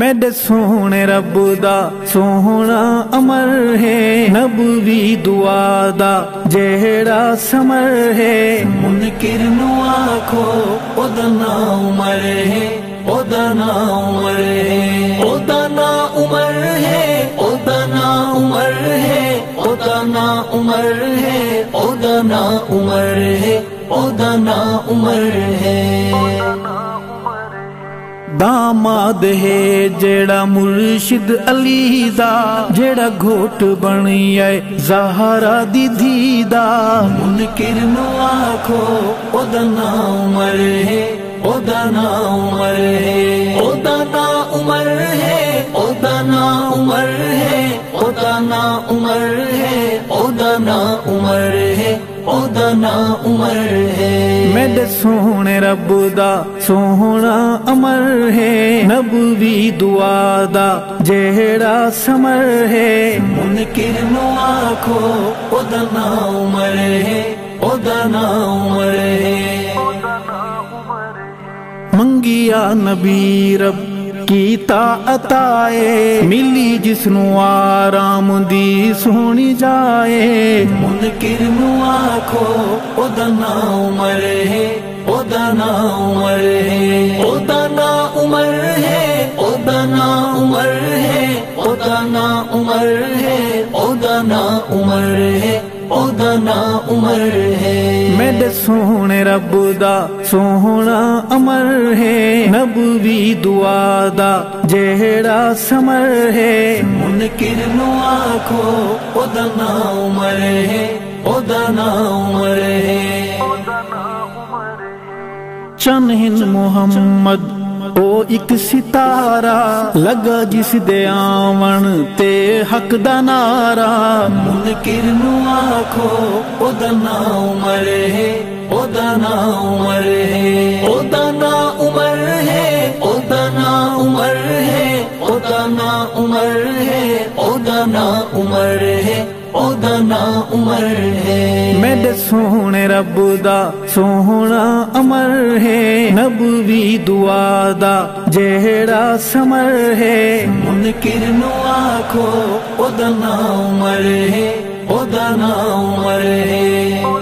mad रब दा दो अमर है नबू दुआ दा जहिड़ा समर है मुन किरनु आखो उमर है हैदा नमर हैदा ना उमर है हैदा नमर हैदा न उमर हैदा न उमर हैदा न उमर है दाद हे ज मुरशिद अली सां जेड़ घोट बणी आए ज़ारा दीदी मुन क न उ मरे ਉਹਦਾ ਨਾਂ ਉਮਰ ਹੈ ਮੈਡ ਸੋਹਣੇ ਰੱਬ ਦਾ ਸੋਹਣਾ ਅਮਰ ਹੈ ਨਬਵੀ ਦੁਆ ਦਾ ਜਿਹੜਾ ਸਮਰ ਹੈ ਮੁਨ ਕਿਰਨੋ ਆਖੋ ਉਹਦਾ ਨਾਂ ਉਮਰ ਹੈ ਉਹਦਾ ਨਾਂ ਉਮਰ ਹੈ ਮੰਗਿਆ ਨਬੀ ਰੱਬ कीता अताए, मिली जिसनू आराम जी सुणी जन कमर हे उमर हे उमर हे उमर हे उ ना उमिरि हे उ नमर ਦਾ ਨਾ ਉਮਰ ਹੈ ਮੈਡ ਸੋਹਣੇ ਰੱਬ ਦਾ ਸੋਹਣਾ ਅਮਰ ਹੈ ਨਬਵੀ ਦੁਆ ਦਾ ਜਿਹੜਾ ਸਮਰ ਹੈ ਮੁਨਕਿਰ ਨੂੰ ਆਖੋ ਉਹਦਾ ਨਾ ਉਮਰ ਹੈ ਉਹਦਾ ਨਾ ਉਮਰ ਹੈ ਚੰਨ ਹਿੰਦ ਮੁਹੰਮਦ ਉਹ ਇੱਕ ਸਿਤਾਰਾ ਲਗਾ ਜਿਸ ਦੇ ਆਵਣ ਤੇ ਹੱਕ ਦਾ ਨਾਰਾ ਮੁਨਕਿਰ ਨੂੰ ਆਖੋ ਉਹਦਾ ਨਾਮ ਉਮਰ ਹੈ ਉਹਦਾ ਨਾਮ ਉਮਰ ਹੈ ਉਹਦਾ ਨਾਮ ਉਮਰ ਹੈ ਉਹਦਾ ਨਾਮ ਉਮਰ ਹੈ ਉਹਦਾ ਨਾਮ ਉਮਰ ਹੈ ਉਹਦਾ ਨਾਮ ਉਮਰ ਹੈ ودنا عمر ہے میں سونه رب دا سونه امر ہے نبوی دعا دا جہڑا سمر ہے ان کرنوں آکھو ودنا مر ہے ودنا عمر ہے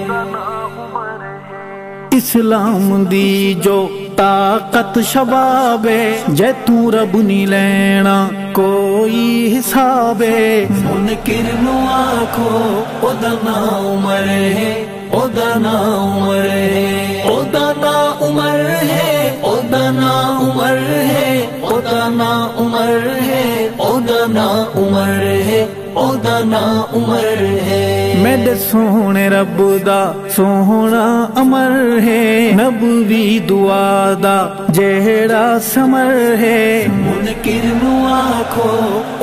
ਇਸਲਾਮ ਦੀ ਜੋ ਤਾਕਤ ਸ਼ਬਾਬੇ ਜੇ ਤੂੰ ਰਬ ਨਹੀਂ ਲੈਣਾ ਕੋਈ ਹਿਸਾਬੇ ਮੁਨਕਿਰ ਨੂੰ ਆਖੋ ਉਹਦਾ ਨਾਮ ਮਰੇ ओ नमर है मैड सोण रबू द सोहणा अमर है रबू बि दुआदा जहिड़ा समर है मुन किरू आखो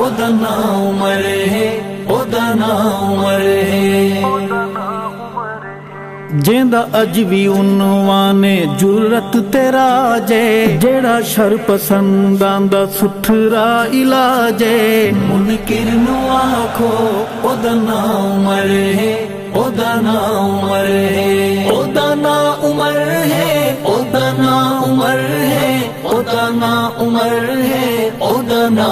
उमर हैदा नमर है ਜਿੰਦਾ ਅਜ ਵੀ ਉਨਵਾ ਨੇ ਜੁਰਤ ਤੇਰਾ ਜੇ ਜਿਹੜਾ ਸ਼ਰ ਪਸੰਦਾਂ ਦਾ ਸੁਥਰਾ ਇਲਾਜ ਏ ਮੁਨਕਿਰ ਨੂੰ ਆਖੋ ਉਹਦਾ ਨਾ ਉਮਰ ਹੈ ਉਹਦਾ ਨਾ ਉਮਰ ਹੈ ਉਹਦਾ ਨਾ ਉਮਰ ਹੈ ਉਹਦਾ ਨਾ ਉਮਰ ਹੈ ਉਹਦਾ ਨਾ ਉਮਰ ਹੈ ਉਹਦਾ ਨਾ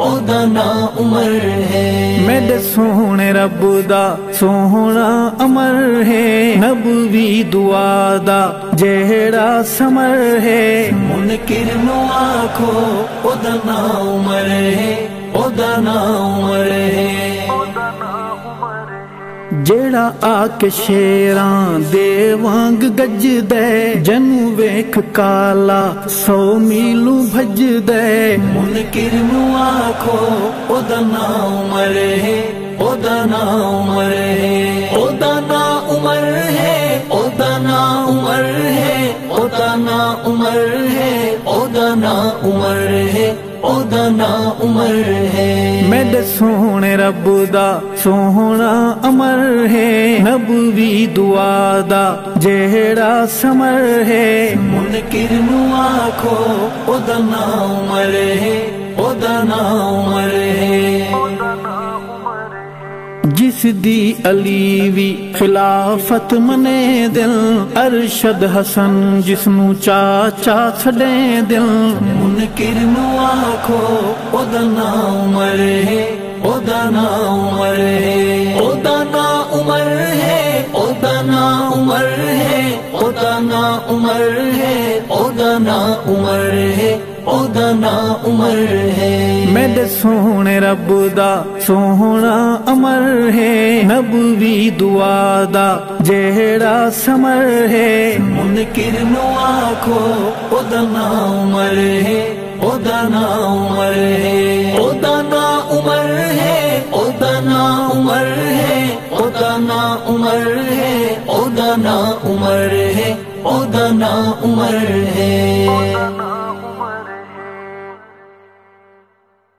ودنا عمر ہے میں سونے رب دا سونا امر ہے نبوی دعا دا جہڑا سمر ہے ان کرنوں ان کو ودنا عمر ہے ودنا عمر ہے ਜਿਹੜਾ ਆ ਕੇ ਸ਼ੇਰਾਂ ਦੇ ਵਾਂਗ ਗੱਜਦਾ ਜਨੂ ਵੇਖ ਕਾਲਾ ਸੋ ਮੀਲੂ ਭਜਦਾ ਮਨ ਨੂੰ ਆਖੋ ਉਹਦਾ ਨਾਮ ਮਰੇ ਉਹਦਾ ਨਾਮ ودنا عمر ہے میں دسو نے رب دا سونا امر ہے نبوی دعا دا جہڑا سمر ہے من کرنوں آنکھوں ودنا عمر ہے ودنا عمر ہے سدی علی وی خلافت منے دل ارشد حسن جس نو چا چا چھڑے دل من کر نو آکھو او دا نا عمر ہے او دا نا عمر ہے او دا نا عمر ہے او دا نا عمر ہے او دا نا عمر ہے او دا نا عمر ہے او دا نا عمر ہے सोन रबू दोणा अमर है रबू बि दुआदा जहिड़ा समर है मुन किर आखो उमर है उमर है उमर है उमर है उमर है उमर है उमर है